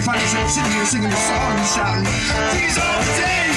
you find yourself sitting here singing your song and shouting, These are the days.